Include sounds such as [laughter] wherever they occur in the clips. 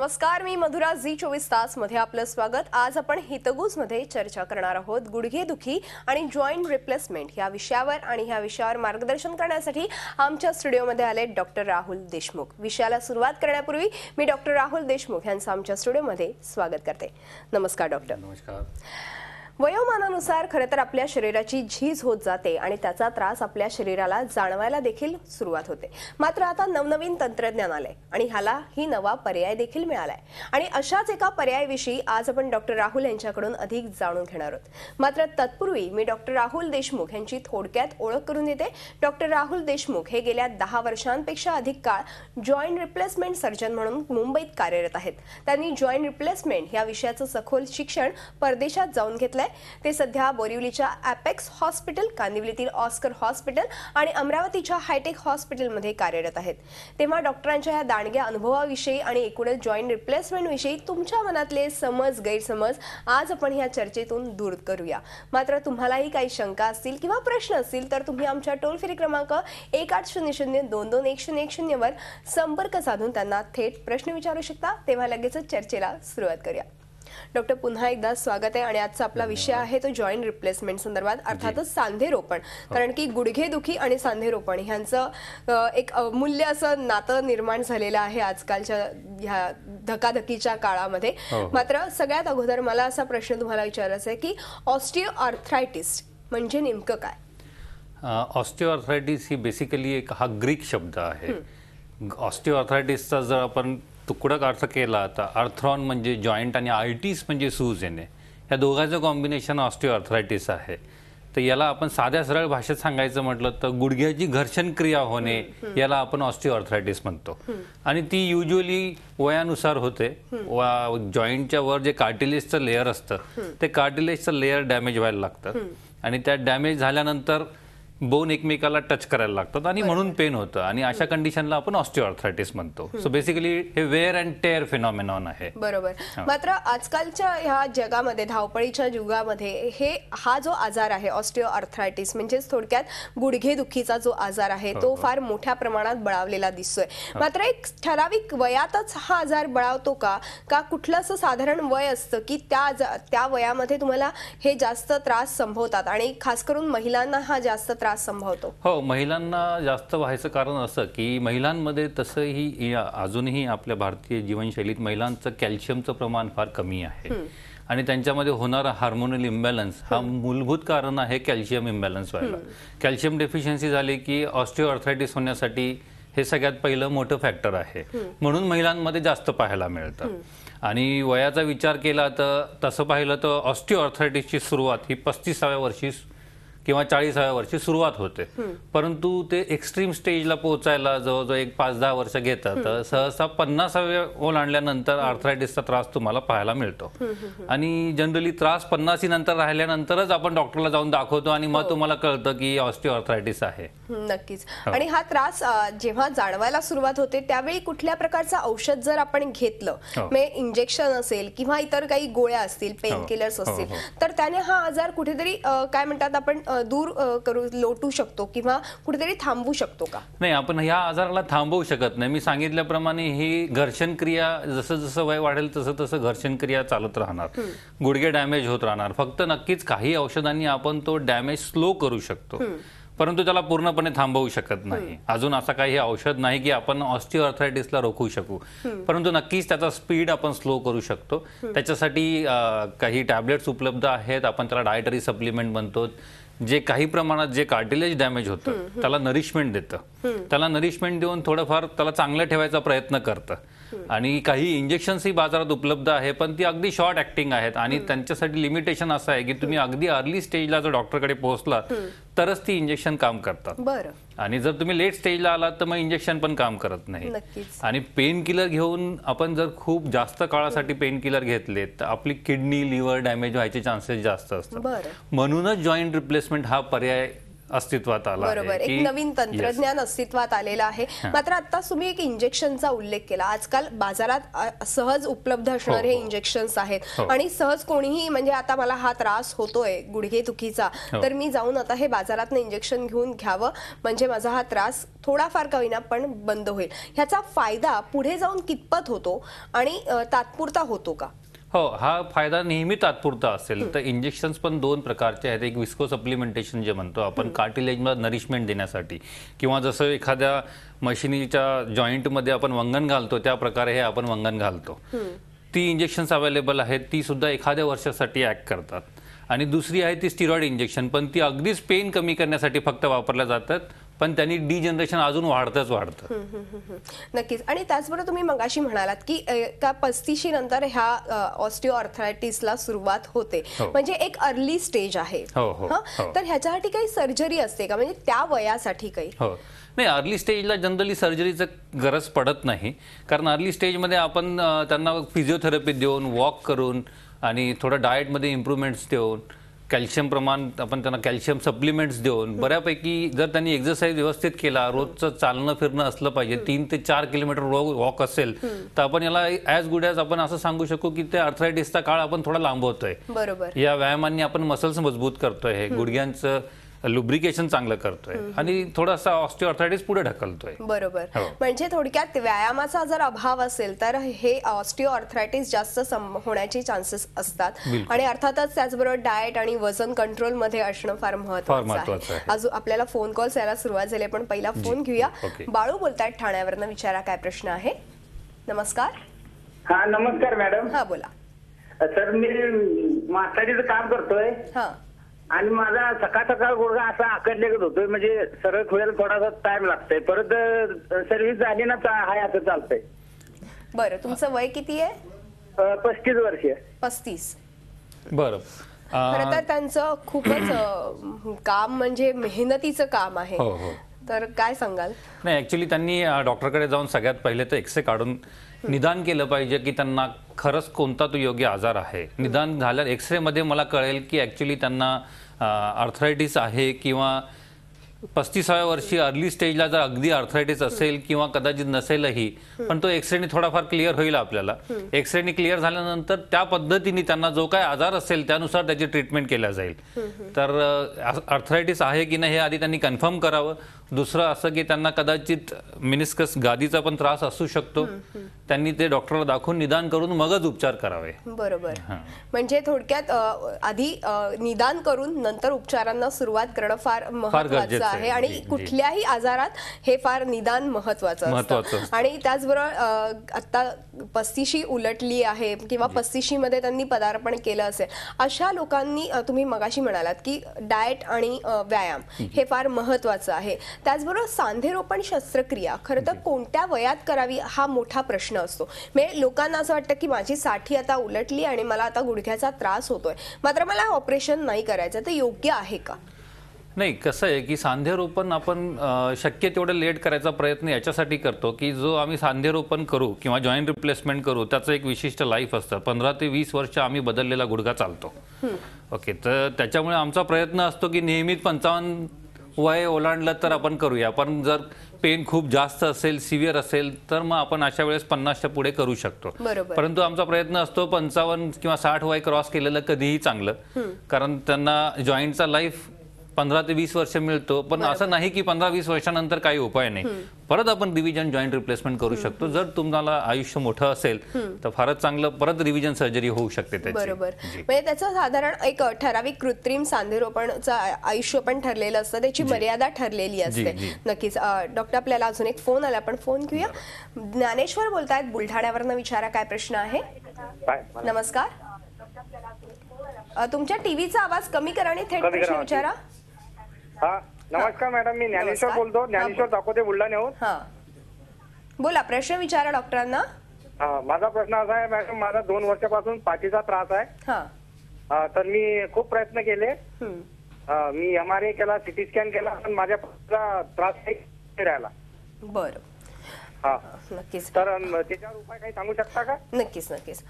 नमस्कार मी मधुरा झी चोवीस तासमध्ये आपलं स्वागत. आज आपण हितगुजमध्ये चर्चा करणार आहोत. गुडघेदुखी आणि जॉईंट रिप्लेसमेंट या विषयावर आणि ह्या विषयावर मार्गदर्शन करण्यासाठी आमच्या स्टुडिओमध्ये आले डॉक्टर राहुल देशमुख. विषयाला सुरुवात करण्यापूर्वी मी डॉक्टर राहुल देशमुख यांचं आमच्या स्टुडिओमध्ये स्वागत करते. नमस्कार डॉक्टर. नमस्कार. वयोमानानुसार खरं तर आपल्या शरीराची झीज होत जाते आणि त्याचा त्रास आपल्या शरीराला जाणवायला देखील सुरुवात होते. मात्र आता नवनवीन तंत्रज्ञान आलंय आणि ह्याला ही नवा पर्याय देखील मिळालाय. आणि अशाच एका पर्यायाविषयी आज आपण डॉक्टर राहुल यांच्याकडून अधिक जाणून घेणार आहोत. मात्र तत्पूर्वी मी डॉक्टर राहुल देशमुख यांची थोडक्यात ओळख करून देते. डॉक्टर राहुल देशमुख हे गेल्या दहा वर्षांपेक्षा अधिक काळ जॉईंट रिप्लेसमेंट सर्जन म्हणून मुंबईत कार्यरत आहेत. त्यांनी जॉईंट रिप्लेसमेंट या विषयाचं सखोल शिक्षण परदेशात जाऊन घेतलंय. ते सध्या बोरिवलीच्या ॲपेक्स हॉस्पिटल कांदिवलीतील ऑस्कर हॉस्पिटल आणि अमरावतीच्या हायटेक हॉस्पिटलमध्ये कार्यरत आहेत. तेव्हा डॉक्टरांच्या या दांडग्या अनुभवाविषयी आणि एकूणच जॉईंट रिप्लेसमेंटविषयी तुमच्या मनातले समज गैरसमज आज आपण ह्या चर्चेतून दूर करूया. मात्र तुम्हालाही काही शंका असतील किंवा प्रश्न असतील तर तुम्ही आमच्या टोल फ्री क्रमांक एक आठ शून्य शून्य दोन दोन एक शून्य एक शून्यवर संपर्क साधून त्यांना थेट प्रश्न विचारू शकता. तेव्हा लगेचच चर्चेला सुरुवात करूया. डॉक्टर पुन्हा एकदा स्वागत आहे. आणि आजचा आपला विषय आहे तो जॉईंट रिप्लेसमेंट संदर्भात. अर्थातच सांधे रोपण. कारण की गुडघेदुखी आणि सांधे रोपण. ह्यांचं एक अमूल्य असं नातं निर्माण झालेलं आहे आजकालच्या ह्या धकाधकीच्या काळामध्ये. हो, हो. मात्र सगळ्यात अगोदर मला असा प्रश्न तुम्हाला विचारायचा आहे की ऑस्टिओ आर्थरायटिस म्हणजे नेमकं काय? ऑस्टिओआर्थरायटिस ही बेसिकली एक हा ग्रीक शब्द आहे. ऑस्टिओआर्थरायटिसचा जर आपण तुकडक अर्थ केला आता अर्थ्रॉन म्हणजे जॉईंट आणि आयटीस म्हणजे सूज येणे. या दोघांचं कॉम्बिनेशन ऑस्टिओआर्थरायटिस आहे. तर याला आपण साध्या सरळ भाषेत सांगायचं म्हटलं तर गुडघ्याची घर्षण क्रिया होणे याला आपण ऑस्टिओआर्थरायटिस म्हणतो. आणि ती युजली वयानुसार होते. वा जॉईंटच्या वर जे कार्टिलेजचं लेअर असतं ते कार्टिलेजचं लेअर डॅमेज व्हायला लागतं. आणि त्या डॅमेज झाल्यानंतर बोन एकमेकाला टच करायला लागतात आणि म्हणून पेन होतं. आणि अशा कंडिशनला आपण ऑस्टिओआर्थरायटिस म्हणतो. सो बेसिकली हे वेअर अँड टेअर फिनॉमिनॉन आहे. बरोबर. मात्र आजकालच्या ह्या जगामध्ये धावपळीच्या युगामध्ये हे हा जो आजार आहे ऑस्टिओ आर्थरायटिस म्हणजेच थोडक्यात गुडघेदुखीचा जो आजार आहे तो फार मोठ्या प्रमाणात बळावलेला दिसतोय. मात्र एक ठराविक वयातच हा आजार बळावतो का? का कुठलं असं साधारण वय असतं की त्या त्या वयामध्ये तुम्हाला हे जास्त त्रास संभवतात? आणि खास करून महिलांना हा जास्त त्रास संभवतो. हो महिलांना जास्त व्हायचं कारण असं की महिलांमध्ये तसंही अजूनही आपल्या भारतीय जीवनशैलीत महिलांचं कॅल्शियमचं प्रमाण फार कमी आहे. आणि त्यांच्यामध्ये होणारा हार्मोनल इम्बॅलन्स हा मूलभूत कारण आहे कॅल्शियम इम्बॅलन्स व्हायला. कॅल्शियम डेफिशियन्सी झाली की ऑस्टिओआर्थरायटिस होण्यासाठी हे सगळ्यात पहिलं मोठं फॅक्टर आहे. म्हणून महिलांमध्ये जास्त पाहायला मिळतं. आणि वयाचा विचार केला तर तसं पाहिलं तर ऑस्टिओआर्थरायटिसची सुरुवात ही पस्तीसाव्या वर्षी किंवा चाळीसाव्या वर्षी सुरुवात होते. परंतु ते एक्स्ट्रीम स्टेजला पोहोचायला जवळजवळ एक पाच दहा वर्ष घेतात. सहसा पन्नासाव्या ओलांडल्यानंतर आर्थरायटिसचा त्रास तुम्हाला पाहायला मिळतो. आणि जनरली त्रास पन्नासी नंतर राहिल्यानंतरच आपण डॉक्टरला जाऊन दाखवतो आणि मग तुम्हाला कळतं की ऑस्टिओआर्थरायटिस आहे. हं, नक्कीच. आणि हा त्रास जेव्हा जाणवायला सुरुवात होते त्यावेळी कुठल्या प्रकारचं औषध जर आपण घेतलं हो. म्हणजे इंजेक्शन असेल किंवा इतर काही गोळ्या असतील पेन हो, किलर्स हो, असतील हो. तर त्याने हा आजार कुठेतरी काय म्हणतात आपण दूर करू लोटू शकतो किंवा कुठेतरी थांबवू शकतो का? नाही आपण ह्या आजाराला थांबवू शकत नाही. मी सांगितल्याप्रमाणे ही घर्षण क्रिया जसं जसं वय वाढेल तसं तसं घर्षण क्रिया चालत राहणार. गुडघे डॅमेज होत राहणार. फक्त नक्कीच काही औषधांनी आपण तो डॅमेज स्लो करू शकतो. परंतु त्याला पूर्णपणे थांबवू शकत नाही. अजून असा काही औषध नाही की आपण ऑस्टिओआर्थरायटिसला रोखू शकू. परंतु नक्कीच त्याचा स्पीड आपण स्लो करू शकतो. त्याच्यासाठी काही टॅबलेट्स उपलब्ध आहेत. आपण त्याला डायटरी सप्लिमेंट म्हणतो. जे काही प्रमाणात जे कार्टिलेज डॅमेज होतं त्याला नरिशमेंट देतं. त्याला नरिशमेंट देऊन थोडंफार त्याला चांगलं ठेवायचा प्रयत्न करतं. आणि काही इंजेक्शन्सही बाजारात उपलब्ध आहे पण ती अगदी शॉर्ट ऍक्टिंग आहेत. आणि त्यांच्यासाठी लिमिटेशन असं आहे की तुम्ही अगदी अर्ली स्टेजला जर डॉक्टरकडे पोहोचला तरच ती इंजेक्शन काम करतात. बरं. आणि जर तुम्ही लेट स्टेजला आलात तर मग इंजेक्शन पण काम करत नाही. आणि पेन किलर घेऊन आपण जर खूप जास्त काळासाठी पेन किलर घेतले तर आपली किडनी लिव्हर डॅमेज व्हायचे चान्सेस जास्त असतात. म्हणूनच जॉईंट रिप्लेसमेंट हा पर्याय अस्तित्वात आला बरोबर एक नवीन. तंत्रज्ञान अस्तित्वात आलेलं आहे मात्र आता तुम्ही एक इंजेक्शनचा उल्लेख केला आजकाल बाजारात सहज उपलब्ध असणारे हे हो. इंजेक्शन्स आहेत हो. आणि सहज कोणीही म्हणजे आता मला हा त्रास होतोय गुडघे दुखीचा हो. तर मी जाऊन आता हे बाजारात इंजेक्शन घेऊन घ्यावं म्हणजे माझा हा त्रास थोडाफार का होईना पण बंद होईल ह्याचा फायदा पुढे जाऊन कितपत होतो आणि तात्पुरता होतो का हो हा फायदा नेहमी तात्पुरता असेल. तर इंजेक्शन्स पण दोन प्रकारचे आहेत. एक विस्को सप्लिमेंटेशन जे म्हणतो आपण कार्टिलेजला नरिशमेंट देण्यासाठी. किंवा जसं एखाद्या मशिनीच्या जॉईंटमध्ये आपण वंगण घालतो त्या प्रकारे हे आपण वंगण घालतो. ती इंजेक्शन्स अवेलेबल आहेत ती सुद्धा एखाद्या वर्षासाठी ऍक्ट करतात. आणि दुसरी आहे ती स्टिरॉइड इंजेक्शन पण ती अगदीच पेन कमी करण्यासाठी फक्त वापरल्या जातात. पण त्यांनी डिजनरेशन अजून वाढतच वाढतं. नक्कीच. आणि त्याचबरोबर तुम्ही मगाशी म्हणालात की का पस्तीशी नंतर ह्या ऑस्टिओ अर्थरायटिसला सुरुवात होते. हो. म्हणजे एक अर्ली स्टेज आहे. हो, हो. तर ह्याच्यासाठी काही सर्जरी असते का? म्हणजे त्या वयासाठी काही? नाही अर्ली स्टेजला जनरली सर्जरीचं गरज पडत नाही. कारण अर्ली स्टेजमध्ये आपण त्यांना फिजिओथेरपी देऊन वॉक करून आणि थोडं डाएटमध्ये इम्प्रूव्हमेंट्स देऊन कॅल्शियम प्रमाण आपण त्यांना कॅल्शियम सप्लिमेंट्स देऊन बऱ्यापैकी जर त्यांनी एक्झरसाईज व्यवस्थित केला रोजचं चालणं फिरणं असलं पाहिजे तीन ते चार किलोमीटर वॉक असेल तर आपण याला ॲज गुड ॲज आपण असं सांगू शकू की ते अर्थरायटिसचा काळ आपण थोडा लांबवतोय. बरोबर. या व्यायामांनी आपण मसल्स मजबूत करतोय. हे गुडघ्यांचं लुब्रिकेशन चांगलं करतोय. आणि थोडासा ऑस्टिओआर्थरायटिस पुढे ढकलतोय. बरोबर. हो. म्हणजे थोडक्यात व्यायामाचा जर अभाव असेल तर हे ऑस्टिओ अर्थरायटिस जास्त होण्याचे चान्सेस असतात. आणि अर्थातच त्याचबरोबर डाएट आणि वजन कंट्रोलमध्ये असणं फार महत्वाचं महत्त्वाचं आहे. आहे. अजून आपल्याला फोन कॉल्स यायला सुरुवात झाली पण पहिला फोन घेऊया. बाळू बोलतायत ठाण्यावरनं विचारा काय प्रश्न आहे. नमस्कार. हा नमस्कार मॅडम. हा बोला. सर मी मास्टरीचं काम करतोय. हा. आणि माझा सकाळ सकाळ गुडघा असा आकडलेगत होतोय म्हणजे सरळ खुल्याला थोडासा टाइम लागतोय. परत सर्व्हिस झाली ना चा- हाय असं चालतंय. बरं तुमचं वय किती आहे? अ, पस्तीस वर्ष. पस्तीस. बरं. खरं अं, तर त्यांचं खूपच अं, काम म्हणजे मेहनतीचं काम आहे. हो हो. तर काय सांगाल? नाही ऍक्च्युली त्यांनी अं, डॉक्टरकडे जाऊन सगळ्यात पहिले तर एक्सरे काढून निदान केलं पाहिजे की त्यांना खरंच कोणता तो योग्य आजार आहे. निदान झाल्या एक्सरेमध्ये मला कळेल की ऍक्च्युली त्यांना आर्थरायटिस आहे किंवा पस्तीसाव्या वर्षी अर्ली स्टेजला जर अगदी अर्थरायटिस असेल किंवा कदाचित नसेलही पण तो एक्सरेने थोडाफार क्लिअर होईल आपल्याला. एक्सरेने क्लिअर झाल्यानंतर त्या पद्धतीने त्यांना जो काय आजार असेल त्यानुसार त्याची ट्रीटमेंट केल्या जाईल. तर अर्थरायटिस आहे की नाही हे आधी त्यांनी कन्फर्म करावं. दुसरं असं की त्यांना कदाचित मिनिस्कस गादीचा पण त्रास असू शकतो त्यांनी ते डॉक्टरला दाखवून निदान करून मगच उपचार करावे बरोबर. म्हणजे थोडक्यात आधी निदान करून नंतर उपचारांना सुरुवात करणं फार महत्वाचं आहे. आणि. कुठल्याही आजारात हे फार निदान महत्वाचं असतं. आणि त्याचबरोबर आता पस्तीशी उलटली आहे किंवा पस्तीशी मध्ये त्यांनी पदार्पण केलं असेल अशा लोकांनी तुम्ही मगाशी म्हणालात की डाएट आणि व्यायाम हे फार महत्वाचं आहे त्याचबरोबर सांधेरोपण शस्त्रक्रिया खरं तर कोणत्या वयात करावी हा मोठा प्रश्न असतो. म्हणजे लोकांना असं वाटतं की माझी साठी आता उलटली आणि मला आता गुडघ्याचा त्रास होतोय. मात्र मला ऑपरेशन नाही करायचं तर योग्य आहे का? नाही कसं आहे की सांधेरोपण आपण शक्य तेवढं लेट करायचा प्रयत्न याच्यासाठी करतो की जो आम्ही सांधेरोपण करू किंवा जॉईंट रिप्लेसमेंट करू त्याचं एक विशिष्ट लाईफ असतं. पंधरा ते वीस वर्ष आम्ही बदललेला गुडघा चालतो. ओके तर त्याच्यामुळे आमचा प्रयत्न असतो की नेहमीच पंचावन्न वय ओलांडलं तर आपण करूया. पण जर पेन खूप जास्त असेल सिव्हिअर असेल तर मग आपण अशा वेळेस पन्नासच्या पुढे करू शकतो. परंतु आमचा प्रयत्न असतो पंचावन्न किंवा साठ वय क्रॉस केलेलं कधीही चांगलं. कारण त्यांना जॉईंटचा लाईफ पंधरा ते वीस वर्ष मिळतो पण असं नाही की पंधरा वीस वर्षानंतर काही उपाय नाही. परत आपण रिव्हिजन जॉईंट रिप्लेसमेंट करू शकतो. जर तुम्हाला आयुष्य मोठं असेल तर फारच चांगलं परत रिव्हिजन सर्जरी होऊ शकते त्याची. बरोबर. म्हणजे त्याचं साधारण एक ठराविक कृत्रिम सांधेरोपणचं आयुष्य पण ठरलेलं असतं. त्याची मर्यादा ठरलेली असते. जी. नक्कीच डॉक्टर आपल्याला अजून एक फोन आला आपण फोन घेऊया. ज्ञानेश्वर बोलतायत बुलढाण्यावरनं विचारा काय प्रश्न आहे. नमस्कार. तुमच्या टीव्हीचा आवाज कमी करा आणि थेट प्रश्न. विचारा. हा नमस्कार मॅडम मी ज्ञानेश्वर नमस्कार. बोलतो. ज्ञानेश्वर. दाखवते बुलढाण्याहून हा. बोला प्रश्न विचारा डॉक्टरांना. हा माझा प्रश्न असा आहे मॅडम माझा दोन वर्षापासून पाठीचा त्रास आहे. हा. हा, तर मी खूप प्रयत्न केले. हम्म. हा, मी एम आर ए केला सिटी स्कॅन केला पण माझ्या पाठीचा त्रास नाही राहिला. बरं. नक्कीच. तर त्याच्यावर उपाय काही सांगू शकता का? नक्कीच नक्कीच.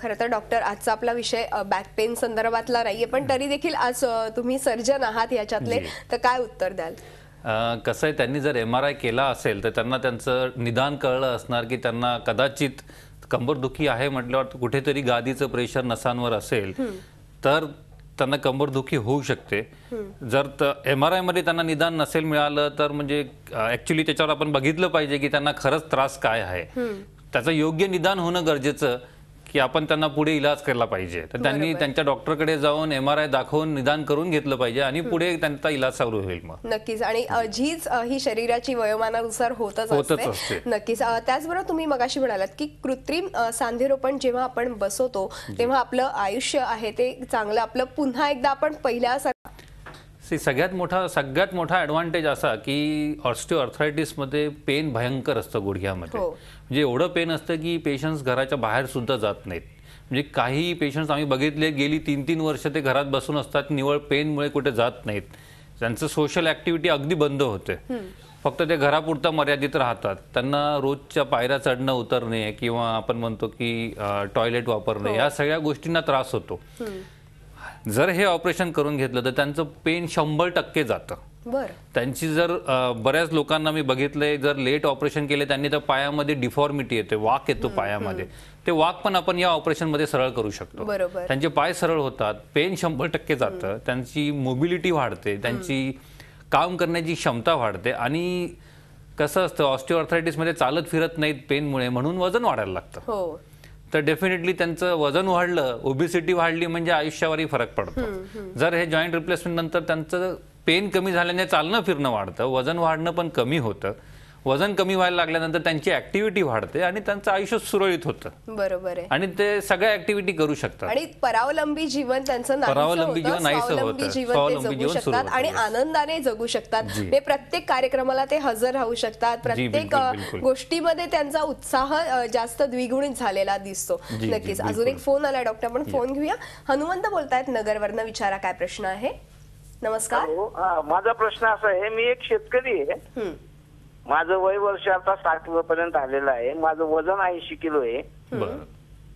खरं तर डॉक्टर आजचा आपला विषय बॅक पेन संदर्भातला नाहीये पण तरी देखील आज तुम्ही सर्जन आहात याच्यातले. तर काय उत्तर द्याल? कसं आहे त्यांनी जर एम आर आय केला असेल तर त्यांना त्यांचं निदान कळलं असणार की त्यांना कदाचित कंबरदुखी आहे म्हटल्यावर कुठेतरी गादीचं प्रेशर नसांवर असेल. तर त्यांना कंबरदुखी होऊ शकते. जर एम आर आयमध्ये त्यांना निदान नसेल मिळालं तर म्हणजे ॲक्च्युली त्याच्यावर आपण बघितलं पाहिजे की त्यांना खरंच त्रास काय आहे. त्याचं योग्य निदान होणं गरजेचं. की आपण त्यांना पुढे इलाज केला पाहिजे. तर त्यांनी. त्यांच्या डॉक्टरकडे जाऊन एम आर आय दाखवून निदान करून घेतलं पाहिजे आणि पुढे त्यांचा इलाज चालू होईल मग. नक्कीच. आणि झीज ही शरीराची वयोमानानुसार होतच होतच असते. नक्कीच. त्याचबरोबर तुम्ही मगाशी म्हणालात की कृत्रिम सांधेरोपण जेव्हा आपण बसवतो तेव्हा आपलं आयुष्य आहे ते चांगलं. आपलं पुन्हा एकदा आपण पहिल्या सी सगळ्यात मोठा सगळ्यात मोठा ॲडव्हान्टेज असा की ऑस्टिओआर्थरायटिसमध्ये पेन भयंकर असतं गुडघ्यामध्ये. हो. म्हणजे एवढं पेन असतं की पेशंट्स घराच्या बाहेर सुद्धा जात नाहीत. म्हणजे काही पेशंट्स आम्ही बघितले गेली तीन तीन वर्ष ते घरात बसून असतात निवळ पेनमुळे कुठे जात नाहीत. त्यांचं सोशल ॲक्टिव्हिटी अगदी बंद होते. फक्त ते घरापुरतं मर्यादित राहतात. त्यांना रोजच्या पायऱ्या चढणं उतरणे किंवा आपण म्हणतो की टॉयलेट वापरणे या सगळ्या गोष्टींना त्रास होतो. जर हे ऑपरेशन करून घेतलं तर त्यांचं पेन शंभर टक्के जातं. बर. त्यांची जर बऱ्याच लोकांना मी बघितलंय जर लेट ऑपरेशन केले त्यांनी तर पायामध्ये डिफॉर्मिटी येते वाक येतो पायामध्ये. ते वाक पण आपण या ऑपरेशनमध्ये सरळ करू शकतो. बरोबर. त्यांचे पाय सरळ होतात पेन शंभर टक्के जातं त्यांची मोबिलिटी वाढते त्यांची काम करण्याची क्षमता वाढते आणि कसं असतं ऑस्टिओआर्थरायटिसमध्ये चालत फिरत नाहीत पेनमुळे म्हणून वजन वाढायला लागतं. हो. तर डेफिनेटली त्यांचं वजन वाढलं ओबिसिटी वाढली म्हणजे आयुष्यावरही फरक पडतो. जर हे जॉईंट रिप्लेसमेंट नंतर त्यांचं पेन कमी झाल्याने चालणं फिरणं वाढतं वजन वाढणं पण कमी होतं. वजन कमी व्हायला लागल्यानंतर त्यांची ऍक्टिव्हिटी वाढते आणि त्यांचं आयुष्य सुरळीत होतं. बरोबर आहे. आणि ते सगळ्या ऍक्टिव्हिटी करू शकतात. आणि परावलंबी जीवन त्यांचं परावलंबी. जीवन नाहीसं स्वावलंबी होतं. जीवन ते स्वावलंबी जगू जीवन सुरू शकतात आणि. आनंदाने जगू शकतात. ते प्रत्येक कार्यक्रमाला ते हजर राहू शकतात. प्रत्येक. गोष्टीमध्ये त्यांचा उत्साह जास्त द्विगुणित झालेला दिसतो. नक्कीच. अजून. एक फोन आला डॉक्टर आपण फोन घेऊया. हनुमंत बोलतायत नगरवरनं. विचारा काय प्रश्न आहे. नमस्कार. माझा प्रश्न असा आहे मी एक शेतकरी आहे. माझं वय वर्ष आता साठ पर्यंत आलेलं आहे. माझं वजन ऐंशी किलो आहे. बरं.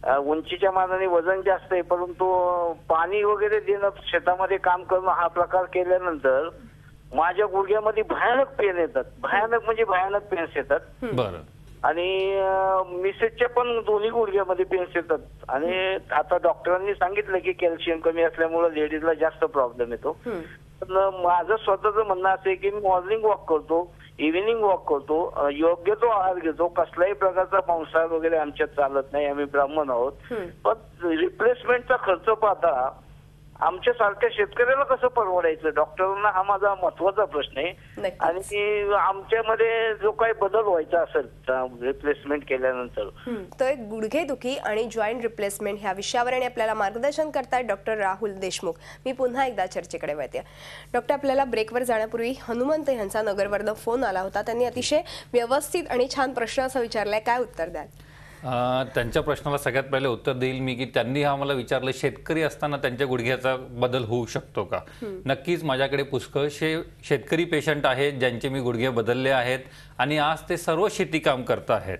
अ, उंचीच्या मानाने वजन जास्त आहे परंतु पाणी वगैरे देणं शेतामध्ये काम करणं हा प्रकार केल्यानंतर माझ्या गुडघ्यामध्ये भयानक पेन येतात. भयानक म्हणजे भयानक पेन्स येतात. बरं. आणि मिसेसच्या पण दोन्ही गुडघ्यामध्ये पेन्स येतात. आणि आता डॉक्टरांनी सांगितलं की कॅल्शियम कमी असल्यामुळे लेडीजला जास्त प्रॉब्लेम येतो. पण माझं स्वतःच म्हणणं असं आहे की मी मॉर्निंग वॉक करतो. इव्हिनिंग वॉक करतो. योग्य तो आहार घेतो. कसल्याही प्रकारचा मांसाहार वगैरे आमच्यात चालत नाही. आम्ही ब्राह्मण आहोत. पण रिप्लेसमेंटचा खर्च पाहता आमच्या सारख्या शेतकऱ्याला कसं परवडायचं? डॉक्टरांना हा माझा महत्त्वाचा प्रश्न आहे. आणि की आमच्यामध्ये जो काही बदल व्हायचा असेल रिप्लेसमेंट केल्यानंतर. तर गुडघेदुखी आणि जॉईंट रिप्लेसमेंट ह्या विषयावर आणि आपल्याला मार्गदर्शन करतायत डॉक्टर राहुल देशमुख. मी पुन्हा एकदा चर्चेकडे वळते. डॉक्टर आपल्याला ब्रेकवर जाण्यापूर्वी हनुमंत यांचा नगरवरनं फोन आला होता. त्यांनी अतिशय व्यवस्थित आणि छान प्रश्न असा विचारलाय. काय उत्तर द्याल? त्यांच्या प्रश्नाला सगळ्यात पहिले उत्तर देईल मी की त्यांनी आम्हाला विचारलं शेतकरी असताना त्यांच्या गुडघ्याचा बदल होऊ शकतो का? नक्कीच माझ्याकडे पुष्कळशे शेतकरी पेशंट आहेत ज्यांचे मी गुडघे बदलले आहेत आणि आज ते सर्व शेती काम करत आहेत.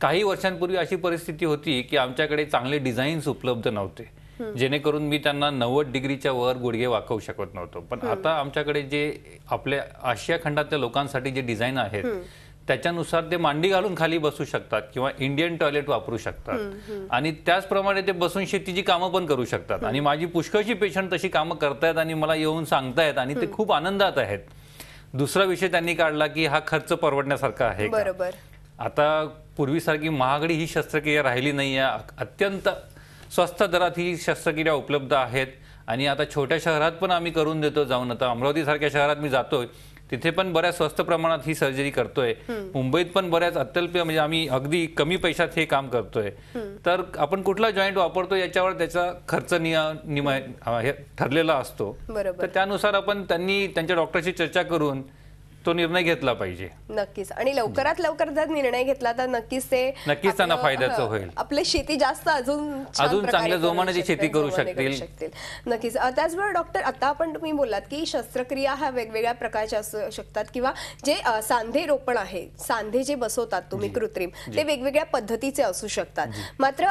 काही वर्षांपूर्वी अशी परिस्थिती होती की आमच्याकडे चांगले डिझाईन्स उपलब्ध नव्हते. जेणेकरून मी त्यांना नव्वद डिग्रीच्या वर गुडघे वाकवू शकत नव्हतो. पण आता आमच्याकडे जे आपल्या आशिया खंडातल्या लोकांसाठी जे डिझाईन आहेत त्याच्यानुसार ते मांडी घालून खाली बसू शकतात किंवा इंडियन टॉयलेट वापरू शकतात. आणि त्याचप्रमाणे ते बसून शेतीची कामं पण करू शकतात. आणि माझी पुष्कळशी पेशंट तशी कामं करतायत आणि मला येऊन सांगतायत आणि ते खूप आनंदात आहेत. दुसरा विषय त्यांनी काढला की हा खर्च परवडण्यासारखा आहे? बरोबर. आता पूर्वीसारखी महागडी ही शस्त्रक्रिया राहिली नाही आहे अत्यंत स्वस्त दरात ही शस्त्रक्रिया उपलब्ध आहेत. आणि आता छोट्या शहरात पण आम्ही करून देतो जाऊन. आता अमरावतीसारख्या शहरात मी जातोय. तिथे पण बऱ्याच स्वस्त प्रमाणात ही सर्जरी करतोय. मुंबईत पण बऱ्याच अत्यल्प म्हणजे आम्ही अगदी कमी पैशात हे काम करतोय. तर आपण कुठला जॉईंट वापरतो याच्यावर त्याचा खर्च निया निम हे ठरलेला असतो. बरोबर. तर त्यानुसार आपण त्यांनी त्यांच्या डॉक्टरशी चर्चा करून तो निर्णय घेतला पाहिजे. नक्कीच. आणि लवकरात लवकर जर निर्णय घेतला तर नक्कीच ते नक्कीच त्यांना फायद्याचं होईल. आपली शेती जास्त अजून अजून चांगल्या करू जोमाने ती शकतील, शेती करू शकतील. नक्कीच. त्याचबरोबर डॉक्टर आता आपण तुम्ही बोललात की शस्त्रक्रिया ह्या वेगवेगळ्या प्रकारच्या असू शकतात किंवा जे सांधे रोपण आहे सांधे जे बसवतात तुम्ही कृत्रिम ते वेगवेगळ्या पद्धतीचे असू शकतात. मात्र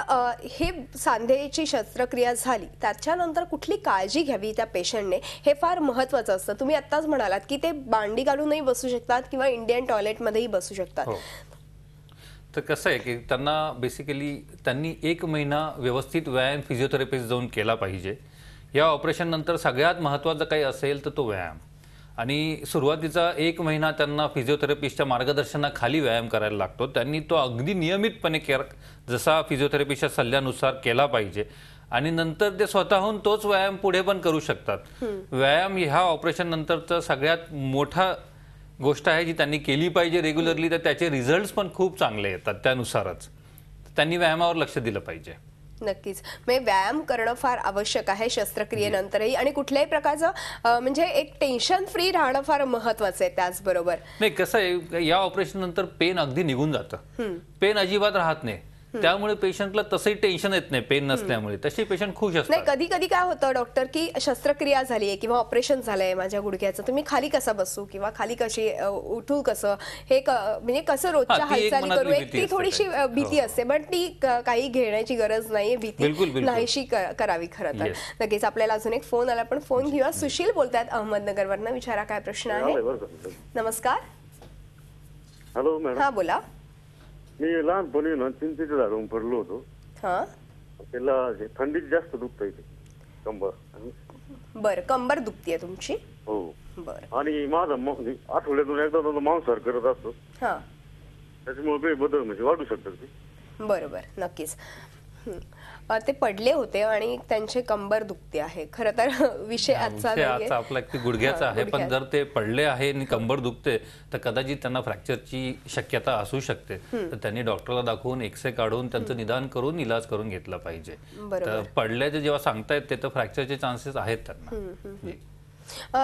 हे सांधेची शस्त्रक्रिया झाली त्याच्यानंतर कुठली काळजी घ्यावी त्या पेशंटने हे फार महत्वाचं असतं. तुम्ही आत्ताच म्हणालात की ते बांडी घालूनही बसू शकतात किंवा इंडियन टॉयलेटमध्येही बसू शकतात. हो. तर कसं आहे की त्यांना बेसिकली त्यांनी एक महिना व्यवस्थित व्यायाम फिजिओथेरपिस्ट जाऊन केला पाहिजे. या ऑपरेशन नंतर सगळ्यात महत्त्वाचं काही असेल तर तो व्यायाम. आणि सुरुवातीचा एक महिना त्यांना फिजिओथेरपिस्टच्या मार्गदर्शनाखाली व्यायाम करायला लागतो. त्यांनी तो अगदी नियमितपणे केर जसा फिजिओथेरपिस्टच्या सल्ल्यानुसार केला पाहिजे. आणि नंतर ते स्वतःहून तोच व्यायाम पुढे पण करू शकतात. व्यायाम ह्या ऑपरेशन नंतरचा सगळ्यात मोठा गोष्ट आहे जी त्यांनी केली पाहिजे रेग्युलरली तर त्याचे रिझल्ट पण खूप चांगले येतात त्यानुसारच. त्यांनी व्यायामावर लक्ष दिलं पाहिजे. नक्कीच. म्हणजे व्यायाम करणं फार आवश्यक आहे शस्त्रक्रियेनंतरही आणि कुठल्याही प्रकारचं म्हणजे एक टेन्शन फ्री राहणं फार महत्वाचं आहे त्याचबरोबर. नाही कसं आहे या ऑपरेशन नंतर पेन अगदी निघून जातं. पेन अजिबात राहत नाही. त्यामुळे पेशंटला तसंही टेन्शन येत नाही पेन नसल्यामुळे. तसे पेशंट खुश नाही असतात कधी कधी काय होतं डॉक्टर की शस्त्रक्रिया झाली आहे किंवा ऑपरेशन झालंय माझ्या गुडघ्याचं तुम्ही खाली कसा बसू किंवा खाली कशी अं, उठू कसं हे क- म्हणजे कसं रोजच्या हा, ती एक हालचाली मनातली करू? एक भीती ती असते थोडीशी काही. भीती हो. असते पण ती क- काही घेण्याची गरज नाहीये भीती बिलकुल. नाहीशी क- करावी खरं तर. Yes. नक्कीच आपल्याला अजून एक फोन आला पण फोन घेऊया. सुशील बोलतायत अहमदनगरवरनं विचारा काय प्रश्न आहे. नमस्कार. Hello madam. हा बोला. मी लहानपणी ना चिंचेच्या झाडावरून पडलो होतो. हा? त्याला हे थंडीत जास्त दुखत ते कंबर. आणि- बरं कंबर दुखतीये तुमची? हो. बरं. आणि माझा म- म्हणजे आठवड्यातून एकदा तो मांसाहार करत असतो. हा. त्याच्यामुळे काही बदल म्हणजे वाढू शकतात ते. बरोबर नक्कीच. हं. ते पडले होते आणि त्यांचे कंबर दुखते आहे. खर तर [laughs] विषय आजचा आपला गुडघ्याचा आहे पण. जर ते पडले आहे आणि कंबर दुखते तर कदाचित त्यांना फ्रॅक्चरची शक्यता असू शकते. तर त्यांनी डॉक्टरला दाखवून एक्सरे काढून त्यांचं निदान करून इलाज करून घेतला पाहिजे. तर पडल्याचे जेव्हा सांगतायत ते तर फ्रॅक्चरचे चान्सेस आहेत त्यांना.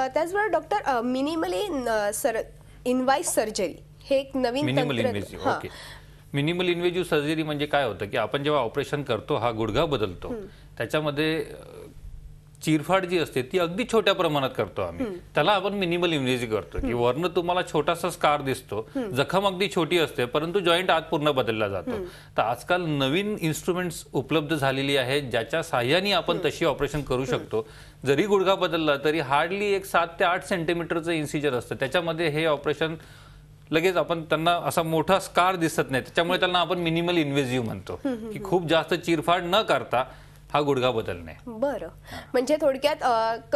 त्याचबरोबर doctor minimally sir invasive surgery हे एक नवीन मिनिमल मिनिमल इन्व्हेजिव्ह सर्जरी म्हणजे काय होतं की आपण जेव्हा ऑपरेशन करतो हा गुडघा बदलतो. त्याच्यामध्ये चिरफाड जी असते ती अगदी छोट्या प्रमाणात करतो आम्ही. त्याला आपण मिनिमल इन्व्हेजिव्ह करतो की वरनं तुम्हाला छोटासा स्कार दिसतो. जखम अगदी छोटी असते परंतु जॉईंट आत पूर्ण बदलला जातो. तर आजकाल नवीन इन्स्ट्रुमेंट्स उपलब्ध झालेली आहेत ज्याच्या साह्याने आपण तशी ऑपरेशन करू शकतो. जरी गुडघा बदलला तरी हार्डली एक सात ते आठ सेंटीमीटरचं इन्सिजर असतं. त्याच्यामध्ये हे ऑपरेशन लगेच आपण त्यांना असा मोठा स्कार दिसत नाही. त्याच्यामुळे त्यांना आपण मिनिमल इन्व्हेजिव्ह म्हणतो. की खूप जास्त चिरफाड न करता हा गुडघा बदलणे. बरं. म्हणजे थोडक्यात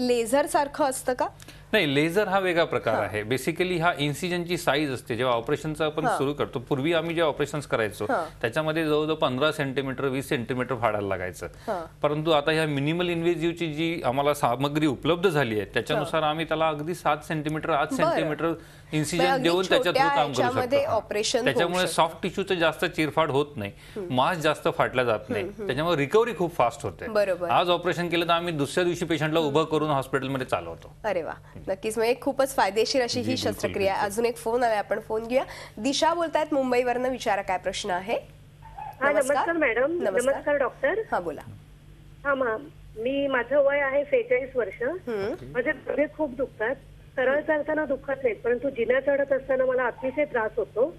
लेझर सारखं असतं का? नाही लेझर हा वेगळा प्रकार आहे. बेसिकली हा इन्सिजनची साईज असते. जेव्हा ऑपरेशनचं आपण सुरू करतो पूर्वी आम्ही जेव्हा ऑपरेशन करायचो त्याच्यामध्ये जवळजवळ पंधरा सेंटीमीटर वीस सेंटीमीटर फाडायला लागायचं. परंतु आता ह्या मिनिमल इन्व्हेजिव्हची जी आम्हाला सामग्री उपलब्ध झाली आहे त्याच्यानुसार आम्ही त्याला अगदी सात सेंटीमीटर आठ सेंटीमीटर इन्सिजन देऊन त्याच्या थ्रू काम करू शकतो. हा. होऊ त्याच्यामुळे. सॉफ्ट टिश्यूचं जास्त चिरफाड होत नाही. मास जास्त फाटला जात नाही. त्याच्यामुळे रिकव्हरी खूप फास्ट होते. बरोबर. आज ऑपरेशन केलं तर आम्ही दुसऱ्या दिवशी पेशंटला उभं करून हॉस्पिटलमध्ये चालवतो. अरे वा. नक्कीच म्हणजे खूपच फायदेशीर अशी ही शस्त्रक्रिया. आहे अजून एक फोन आलाय आपण फोन घेऊया. दिशा बोलतायत मुंबईवरनं विचारा काय प्रश्न आहे. हा नमस्कार मॅडम. नमस्कार. डॉक्टर. हा बोला. हा मॅम. मी माझं वय आहे सेहेचाळीस वर्ष. माझे खूप दुखतात. सरळ चालताना दुखत नाहीत परंतु जिन्या चढत असताना मला अतिशय त्रास होतो.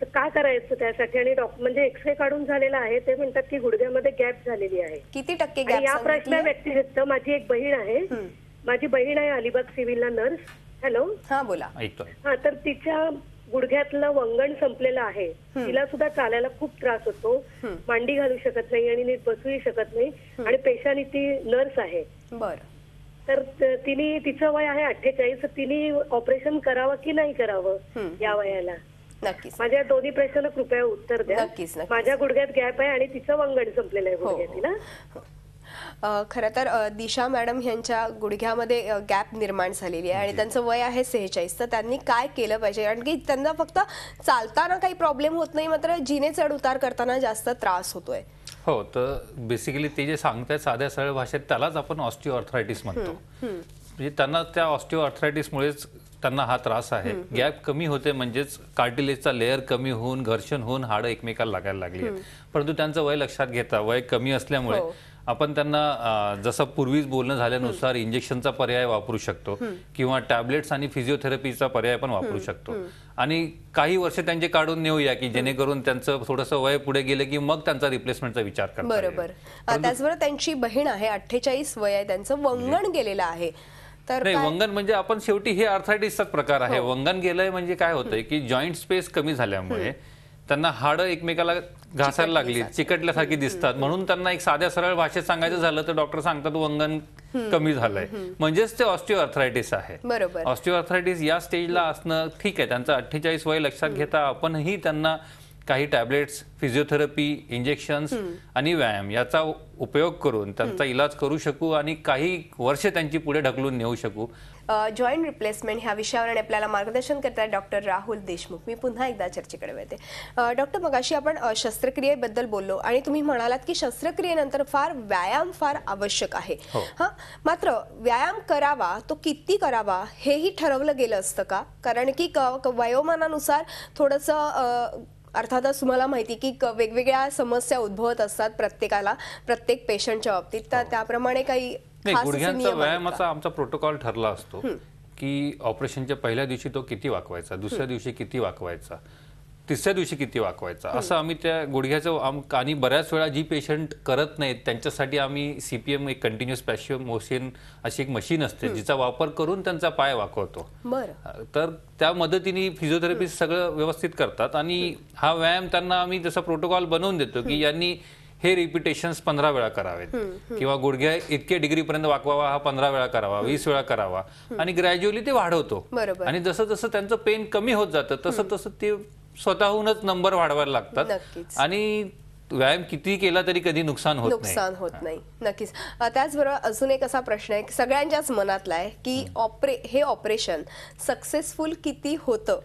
तर काय करायचं त्यासाठी? आणि डॉक्टर म्हणजे एक्सरे काढून झालेला आहे ते म्हणतात की गुडघ्यामध्ये गॅप झालेली आहे. किती टक्के आणि या प्रश्न व्यक्तिगत माझी एक बहीण आहे. माझी बहीण आहे अलिबाग सिव्हिलला नर्स. हॅलो? हा बोला. ऐकतोय. हा तर तिच्या गुडघ्यातलं वंगण संपलेलं आहे. तिला सुद्धा चालायला खूप त्रास होतो. मांडी घालू शकत नाही आणि नीट बसूही शकत नाही. आणि पेशाने ती नर्स आहे. बरं. तर तिने तिचं वय आहे अठ्ठेचाळीस तिने ऑपरेशन करावं की नाही करावं या वयाला? नक्कीच. माझ्या दोन्ही प्रश्नाला कृपया उत्तर द्या. नक्कीच. माझ्या गुडघ्यात गॅप आहे आणि तिचं वंगण संपलेलं आहे हो, गुडघ्यातील हो. खरं तर दिशा मॅडम यांच्या गुडघ्यामध्ये गॅप निर्माण झालेली आहे आणि त्यांचं वय आहे सेहेचाळीस. तर त्यांनी काय केलं पाहिजे? कारण की त्यांना फक्त चालताना काही प्रॉब्लेम होत नाही मात्र जिने चढ उतार करताना जास्त त्रास होतोय. हो तर बेसिकली ते जे सांगतायत साध्या सरळ भाषेत त्यालाच आपण ऑस्टिओ अर्थरायटिस म्हणतो. म्हणजे त्यांना त्या ऑस्टिओ अर्थरायटिसमुळेच त्यांना हा त्रास आहे. गॅप कमी होते म्हणजेच कार्टिलेजचा लेअर कमी होऊन घर्षण होऊन हाडं एकमेकाला लागायला लागली परंतु त्यांचं वय लक्षात घेता वय कमी असल्यामुळे हो. आपण त्यांना जसं पूर्वीच बोलणं झाल्यानुसार इंजेक्शनचा पर्याय वापरू शकतो किंवा टॅबलेट्स आणि फिजिओथेरपीचा पर्याय पण वापरू शकतो. आणि काही वर्ष त्यांचे काढून नेऊया की जेणेकरून त्यांचं थोडंसं वय पुढे गेलं की मग त्यांचा रिप्लेसमेंटचा विचार करता. बरोबर. त्याचबरोबर त्यांची बहीण आहे अठ्ठेचाळीस वय आहे त्यांचं वंगण गेलेलं आहे. तर नाही हो. वंगण म्हणजे आपण शेवटी हे अर्थायटिसचाच प्रकार आहे. वंगण गेलंय म्हणजे काय होतंय की जॉईंट स्पेस कमी झाल्यामुळे त्यांना हाडं एकमेकाला घासायला लागली चिकटल्यासारखी दिसतात. म्हणून त्यांना एक साध्या सरळ भाषेत सांगायचं झालं तर डॉक्टर सांगतात वंगण कमी झालंय. म्हणजेच ते ऑस्टिओ अर्थरायटिस आहे. बरोबर. ऑस्टिओ अर्थरायटिस या स्टेजला असणं ठीक आहे. त्यांचं अठ्ठेचाळीस वय लक्षात घेता आपणही त्यांना काही टॅबलेट्स फिजिओथेरपी इंजेक्शन्स आणि व्यायाम याचा उपयोग करून त्यांचा इलाज करू शकू आणि काही वर्ष त्यांची पुढे ढकलून नेऊ शकू. जॉईंट रिप्लेसमेंट ह्या विषयावर आणि आपल्याला मार्गदर्शन करतात डॉक्टर राहुल देशमुख. मी पुन्हा एकदा चर्चेकडे वळते. अ, डॉक्टर मगाशी आपण शस्त्रक्रियेबद्दल बोललो आणि तुम्ही म्हणालात की शस्त्रक्रियेनंतर फार व्यायाम फार आवश्यक आहे. हो. हा? मात्र व्यायाम करावा तो किती करावा हेही ठरवलं गेलं असतं का? कारण की वयोमानानुसार थोडंसं अर्थातच तुम्हाला माहिती की क- वेगवेगळ्या समस्या उद्भवत असतात प्रत्येकाला प्रत्येक पेशंटच्या बाबतीत. तर त्याप्रमाणे काही नाही गुडघ्यांचा? व्यायामाचा आमचा प्रोटोकॉल ठरला असतो की ऑपरेशनच्या पहिल्या दिवशी तो किती वाकवायचा दुसऱ्या दिवशी किती वाकवायचा तिसऱ्या दिवशी किती वाकवायचा? असं आम्ही त्या गुडघ्याचं आणि बऱ्याच वेळा जी पेशंट करत नाहीत त्यांच्यासाठी आम्ही सीपीएम एक कंटिन्युअस पॅशिओ मोशन अशी एक मशीन असते जिचा वापर करून त्यांचा पाय वाकवतो. तर त्या मदतीने फिजिओथेरपी सगळं व्यवस्थित करतात आणि हा व्यायाम त्यांना आम्ही जसा प्रोटोकॉल बनवून देतो की यांनी हे रिपिटेशन्स पंधरा वेळा करावेत. किंवा गुडघ्या इतके डिग्रीपर्यंत वाकवावा हा पंधरा वेळा करावा वीस वेळा करावा. आणि ग्रॅज्युअली ते वाढवतो. बरोबर. आणि जसं जसं त्यांचं पेन कमी होत जातं तसं तसं ते स्वतःहूनच नंबर वाढवायला लागतात. आणि व्यायाम किती केला तरी कधी नुकसान होत नुकसान होत नाही. नक्कीच. त्याचबरोबर अजून एक असा प्रश्न आहे सगळ्यांच्याच मनातला आहे की ऑपरे हे ऑपरेशन सक्सेसफुल किती होतं?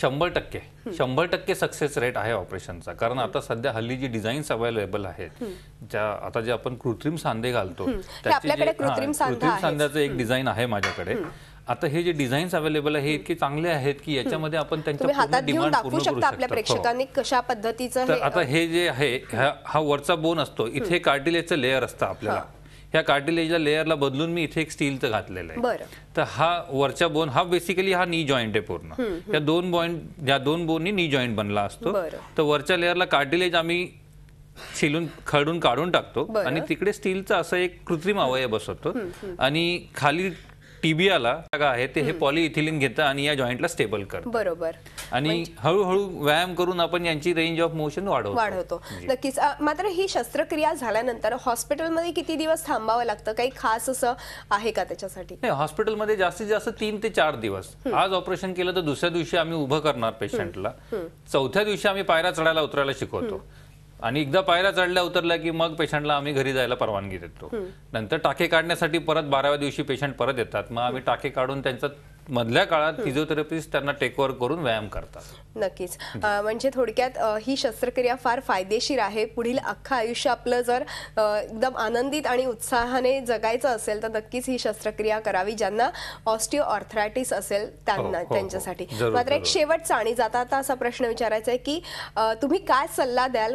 शंभर टक्के. शंभर टक्के सक्सेस रेट आहे ऑपरेशनचा कारण आता सध्या हल्ली जी डिझाईन्स अवेलेबल आहेत ज्या आता जे आपण कृत्रिम सांधे घालतो त्याचे कृत्रिम. सांध्याचं एक डिझाईन आहे माझ्याकडे. आता हे जे डिझाईन्स अवेलेबल आहे हे इतके चांगले आहेत की याच्यामध्ये आपण त्यांच्या डिमांड पूर्ण करू शकता आपल्या हो. प्रेक्षकांनी कशा पद्धतीचं आता हे जे आहे हा वरचा बोन असतो इथे कार्टिलेजचं लेअर असतं आपल्याला. ह्या कार्टिलेजच्या लेअरला बदलून मी इथे एक स्टीलचं घातलेलं आहे. तर हा वरच्या बोन हा बेसिकली हा नी जॉईंट आहे पूर्ण. या दोन बॉइंट या दोन बोननी नी जॉईंट बनला असतो. तर वरच्या लेअरला कार्टिलेज आम्ही शिलून खडून काढून टाकतो. आणि तिकडे स्टीलचा असं एक कृत्रिम अवयव बसवतो. आणि खाली टीबियाला जागा आहे ते हे पॉलिइथिलिन घेतं आणि या जॉईंटला स्टेबल करतं. बरोबर. आणि हळूहळू व्यायाम करून आपण यांची रेंज ऑफ मोशन वाढवतो. वाढवतो. नक्कीच. अ, मात्र ही शस्त्रक्रिया झाल्यानंतर हॉस्पिटलमध्ये किती दिवस थांबावं लागतं? काही खास असं आहे का त्याच्यासाठी? नाही हॉस्पिटलमध्ये जास्तीत जास्त तीन ते चार दिवस. आज ऑपरेशन केलं तर दुसऱ्या दिवशी आम्ही उभं करणार पेशंटला. चौथ्या दिवशी आम्ही पायऱ्या चढायला उतरायला शिकवतो. आणि एकदा पायऱ्या चढल्या उतरल्या की मग पेशंटला आम्ही घरी जायला परवानगी देतो. नंतर टाके काढण्यासाठी परत बाराव्या दिवशी पेशंट परत येतात. मग आम्ही टाके काढून त्यांचा मधल्या काळात फिजिओथेरपिस्ट त्यांना टेक ओव्हर करून व्यायाम करतात नक्कीच म्हणजे थोडक्यात ही शस्त्रक्रिया फार फायदेशीर आहे पुढील अख्खं आयुष्य आपलं जर एकदम आनंदित आणि उत्साहाने जगायचं असेल तर नक्कीच ही शस्त्रक्रिया करावी ज्यांना ऑस्टिओ ऑर्थरायटिस असेल त्यांना हो, हो. त्यांच्यासाठी जरूर, मात्र एक. शेवटचा आणि जाता आता असा प्रश्न विचारायचा आहे की तुम्ही काय सल्ला द्याल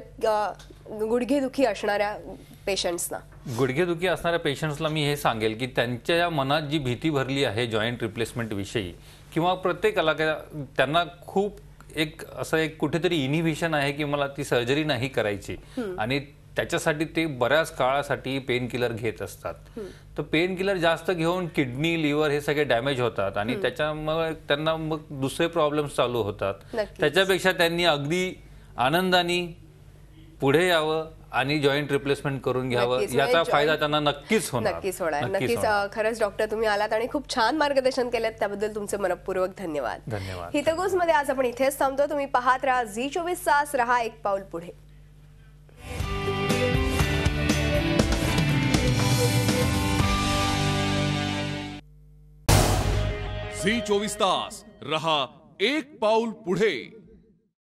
गुडघेदुखी असणाऱ्या पेशंट्सना गुडघेदुखी असणाऱ्या पेशंट्सला मी हे सांगेल की त्यांच्या या मनात जी भीती भरली आहे जॉईंट रिप्लेसमेंट विषयी किंवा प्रत्येकाला त्यांना खूप एक असं एक कुठेतरी इनिव्हिशन आहे की मला ती सर्जरी नाही करायची. आणि त्याच्यासाठी ते बऱ्याच काळासाठी पेन किलर घेत असतात. तर पेन किलर जास्त घेऊन किडनी लिव्हर हे सगळे डॅमेज होतात आणि त्याच्यामुळे त्यांना मग दुसरे प्रॉब्लेम्स चालू होतात. त्याच्यापेक्षा त्यांनी अगदी आनंदाने पुढे यावं आणि जॉईंट रिप्लेसमेंट करून घ्यावं. नक्कीच. याचा म्हणजे फायदा joint- त्यांना नक्कीच होणार. नक्कीच होणार. नक्कीच. अ, खरंच डॉक्टर तुम्ही आलात आणि खूप छान मार्गदर्शन केलं त्याबद्दल तुमचे मनपूर्वक धन्यवाद. धन्यवाद. हितगुजमध्ये आज आपण इथेच थांबतो. तुम्ही पाहत राहा झी चोवीस तास रहा एक पाऊल पुढे. झी चोवीस तास रहा एक पाऊल पुढे.